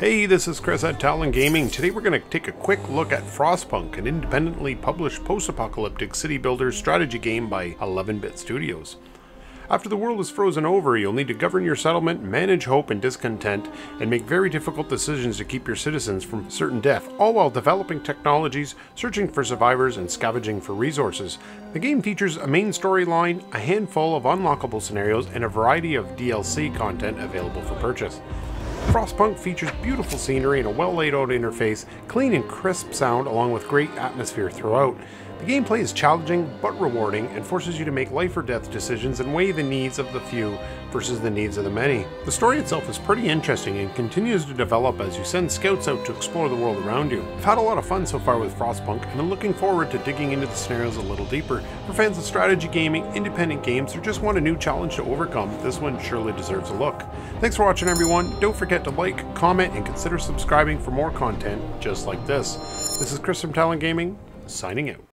Hey, this is Chris at Talon Gaming. Today we're going to take a quick look at Frostpunk, an independently published post-apocalyptic city builder strategy game by 11-Bit Studios. After the world is frozen over, you'll need to govern your settlement, manage hope and discontent, and make very difficult decisions to keep your citizens from certain death, all while developing technologies, searching for survivors, and scavenging for resources. The game features a main storyline, a handful of unlockable scenarios, and a variety of DLC content available for purchase. Frostpunk features beautiful scenery and a well laid out interface, clean and crisp sound, along with great atmosphere throughout. The gameplay is challenging but rewarding and forces you to make life or death decisions and weigh the needs of the few versus the needs of the many. The story itself is pretty interesting and continues to develop as you send scouts out to explore the world around you. I've had a lot of fun so far with Frostpunk and I'm looking forward to digging into the scenarios a little deeper. For fans of strategy gaming, independent games, or just want a new challenge to overcome, this one surely deserves a look. Thanks for watching everyone. Don't forget to like, comment, and consider subscribing for more content just like this. This is Chris from Talon Gaming, signing out.